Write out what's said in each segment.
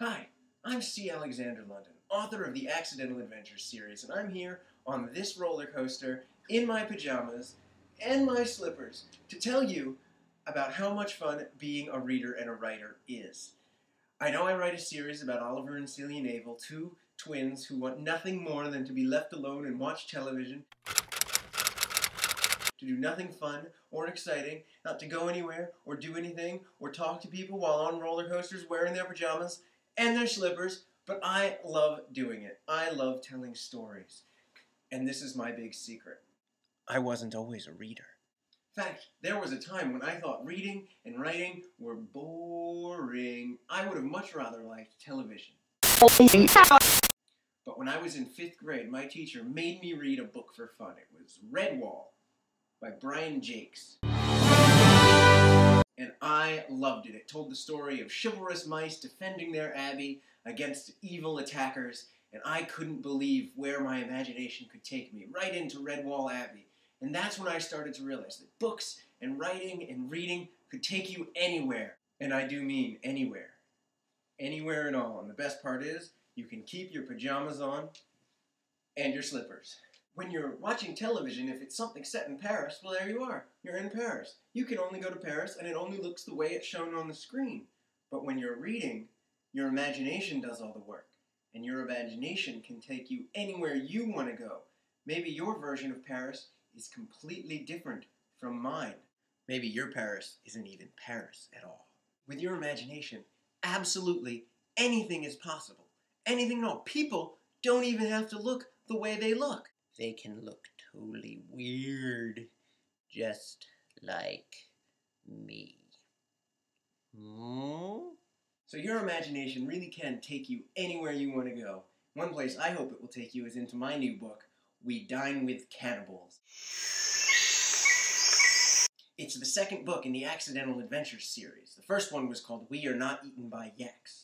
Hi, I'm C. Alexander London, author of the Accidental Adventures series, and I'm here on this roller coaster in my pajamas and my slippers to tell you about how much fun being a reader and a writer is. I know I write a series about Oliver and Celia Navel, two twins who want nothing more than to be left alone and watch television, to do nothing fun or exciting, not to go anywhere or do anything or talk to people while on roller coasters wearing their pajamas and their slippers, but I love doing it. I love telling stories. And this is my big secret. I wasn't always a reader. In fact, there was a time when I thought reading and writing were boring. I would have much rather liked television. But when I was in fifth grade, my teacher made me read a book for fun. It was Redwall by Brian Jacques. And I loved it. It told the story of chivalrous mice defending their abbey against evil attackers, and I couldn't believe where my imagination could take me, right into Redwall Abbey. And that's when I started to realize that books and writing and reading could take you anywhere. And I do mean anywhere. Anywhere at all. And the best part is, you can keep your pajamas on and your slippers. When you're watching television, if it's something set in Paris, well, there you are. You're in Paris. You can only go to Paris, and it only looks the way it's shown on the screen. But when you're reading, your imagination does all the work. And your imagination can take you anywhere you want to go. Maybe your version of Paris is completely different from mine. Maybe your Paris isn't even Paris at all. With your imagination, absolutely anything is possible. Anything at all. People don't even have to look the way they look. They can look totally weird, just like me. Hmm? So your imagination really can take you anywhere you want to go. One place I hope it will take you is into my new book, We Dine with Cannibals. It's the second book in the Accidental Adventures series. The first one was called We Are Not Eaten by Yaks.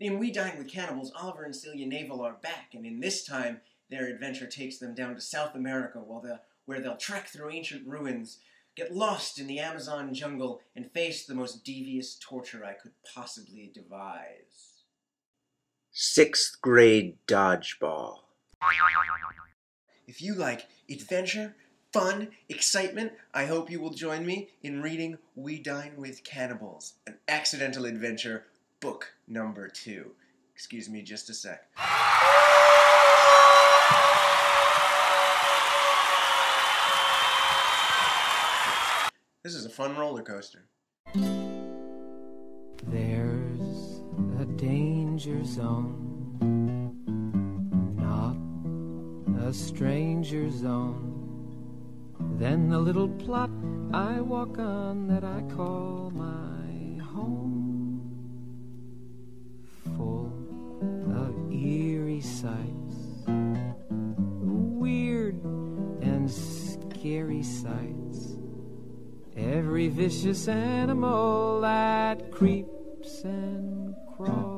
In We Dine with Cannibals, Oliver and Celia Navel are back, and in this time, their adventure takes them down to South America, while they'll, where they'll trek through ancient ruins, get lost in the Amazon jungle, and face the most devious torture I could possibly devise. Sixth grade dodgeball. If you like adventure, fun, excitement, I hope you will join me in reading We Dine with Cannibals, an accidental adventure, book number two. Excuse me just a sec. This is a fun roller coaster. There's a danger zone, not a stranger zone. Then the little plot I walk on that I call my home, sights, weird and scary sights. Every vicious animal that creeps and crawls